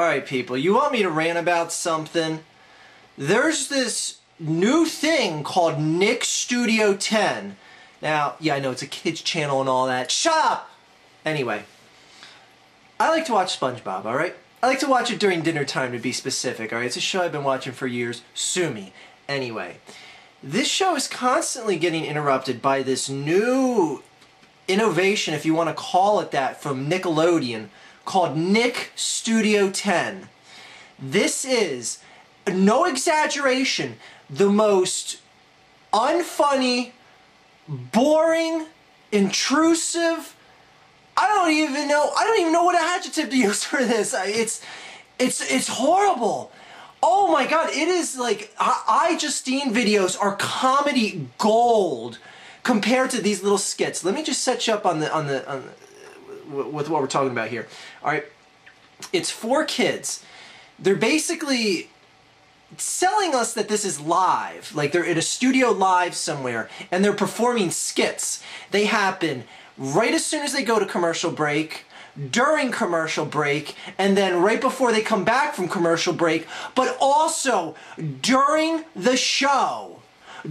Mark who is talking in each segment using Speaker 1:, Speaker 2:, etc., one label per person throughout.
Speaker 1: Alright, people, you want me to rant about something? There's this new thing called Nick Studio 10. Now, yeah, I know it's a kid's channel and all that. Shut up! Anyway, I like to watch SpongeBob, alright? I like to watch it during dinner time to be specific, alright? It's a show I've been watching for years. Sue me. Anyway, this show is constantly getting interrupted by this new innovation, if you want to call it that, from Nickelodeon called Nick Studio 10. This is, no exaggeration, the most unfunny, boring, intrusive, I don't even know, I don't even know what adjective to use for this. It's, it's, it's horrible. Oh my god, it is like, iJustine videos are comedy gold compared to these little skits. Let me just set you up on the, on the, on the, with what we're talking about here. All right, it's four kids. They're basically selling us that this is live, like they're in a studio live somewhere, and they're performing skits. They happen right as soon as they go to commercial break, during commercial break, and then right before they come back from commercial break, but also during the show.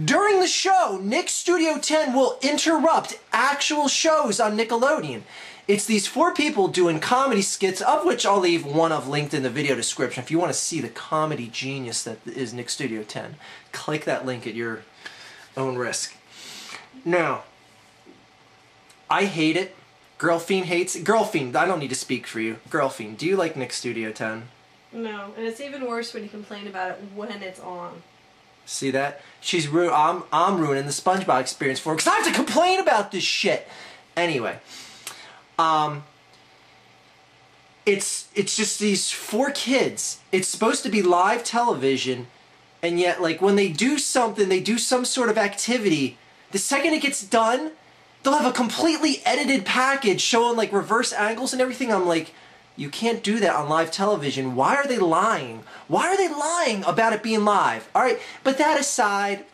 Speaker 1: During the show, Nick Studio 10 will interrupt actual shows on Nickelodeon. It's these four people doing comedy skits, of which I'll leave one of linked in the video description. If you want to see the comedy genius that is Nick Studio 10, click that link at your own risk. Now, I hate it. Girlfiend hates it. Girlfiend, I don't need to speak for you. Girlfiend, do you like Nick Studio 10?
Speaker 2: No, and it's even worse when you complain about it when it's on.
Speaker 1: See that? She's ru- I'm I'm ruining the SpongeBob experience for her because I have to complain about this shit. Anyway, um, it's it's just these four kids. It's supposed to be live television, and yet like when they do something, they do some sort of activity. The second it gets done, they'll have a completely edited package showing like reverse angles and everything. I'm like, you can't do that on live television. Why are they lying? Why are they lying about it being live? All right, but that aside,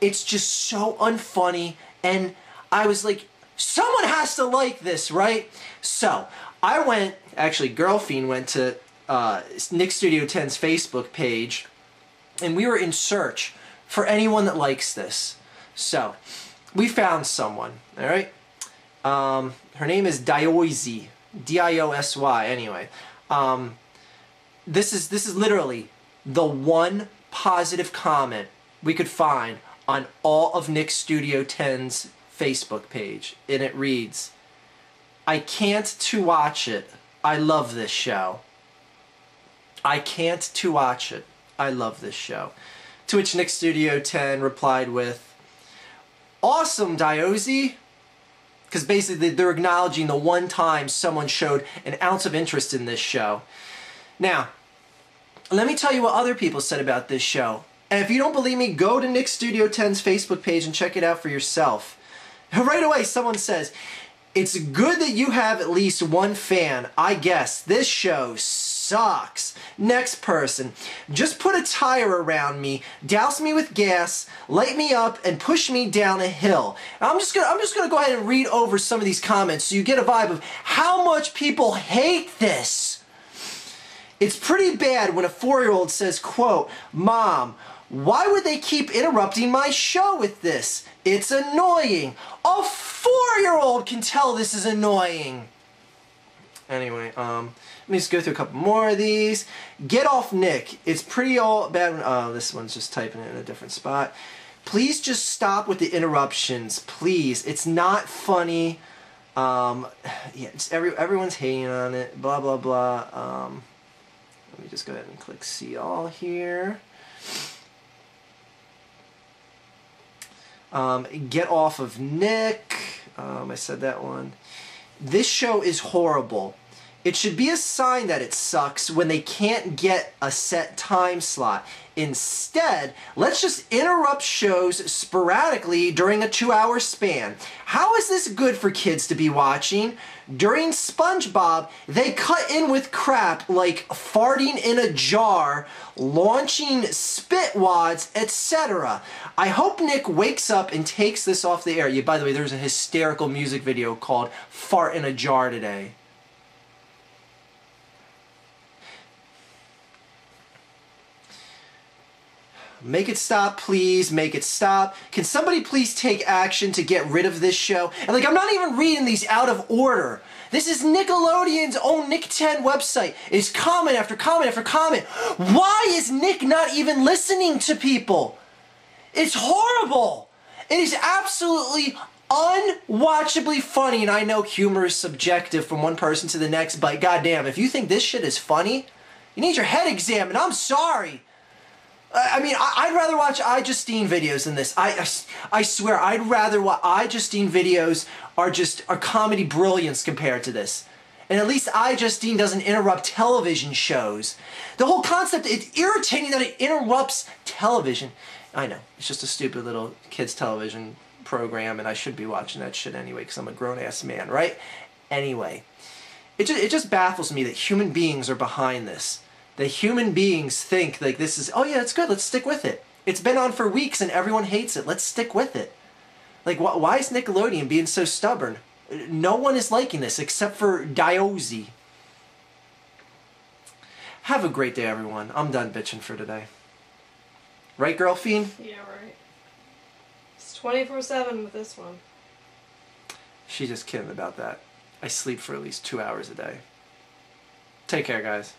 Speaker 1: it's just so unfunny. And I was like, someone has to like this, right? So I went, actually, Girlfiend went to uh, Nick Studio 10's Facebook page, and we were in search for anyone that likes this. So we found someone, all right? Um, her name is Diosy. D-I-O-S-Y, anyway. Um, this is this is literally the one positive comment we could find on all of Nick Studio 10's Facebook page. And it reads, I can't to watch it. I love this show. I can't to watch it. I love this show. To which Nick Studio 10 replied with, Awesome, Diosy because basically they're acknowledging the one time someone showed an ounce of interest in this show. Now, let me tell you what other people said about this show. And if you don't believe me, go to Nick Studio 10's Facebook page and check it out for yourself. Right away, someone says, It's good that you have at least one fan. I guess this show sucks. Next person. Just put a tire around me, douse me with gas, light me up, and push me down a hill. I'm just gonna I'm just gonna go ahead and read over some of these comments so you get a vibe of how much people hate this. It's pretty bad when a four-year-old says, quote, Mom, why would they keep interrupting my show with this? It's annoying. A four-year-old can tell this is annoying. Anyway, um, let me just go through a couple more of these. Get off Nick. It's pretty all bad. Oh, this one's just typing it in a different spot. Please just stop with the interruptions. Please. It's not funny. Um, yeah, it's every, everyone's hating on it. Blah, blah, blah. Um, let me just go ahead and click see all here. Um, get off of Nick. Um, I said that one. This show is horrible. It should be a sign that it sucks when they can't get a set time slot. Instead, let's just interrupt shows sporadically during a two hour span. How is this good for kids to be watching? During SpongeBob, they cut in with crap like farting in a jar, launching spit wads, etc. I hope Nick wakes up and takes this off the air. Yeah, by the way, there's a hysterical music video called Fart in a Jar today. Make it stop, please. Make it stop. Can somebody please take action to get rid of this show? And like, I'm not even reading these out of order. This is Nickelodeon's own Nick 10 website. It's comment after comment after comment. Why is Nick not even listening to people? It's horrible. It is absolutely unwatchably funny, and I know humor is subjective from one person to the next, but goddamn, if you think this shit is funny, you need your head examined. I'm sorry. I mean, I'd rather watch iJustine videos than this. I, I, swear, I'd rather watch iJustine videos are just are comedy brilliance compared to this. And at least iJustine doesn't interrupt television shows. The whole concept, it's irritating that it interrupts television. I know, it's just a stupid little kids television program and I should be watching that shit anyway because I'm a grown-ass man, right? Anyway, it just, it just baffles me that human beings are behind this the human beings think like this is oh yeah it's good let's stick with it it's been on for weeks and everyone hates it let's stick with it like wh- why is nickelodeon being so stubborn no one is liking this except for Diosy. Have a great day, everyone. I'm done bitching for today. Right, girl fiend?
Speaker 2: Yeah, right. It's 24 7 with this one.
Speaker 1: She's just kidding about that. I sleep for at least two hours a day. Take care, guys.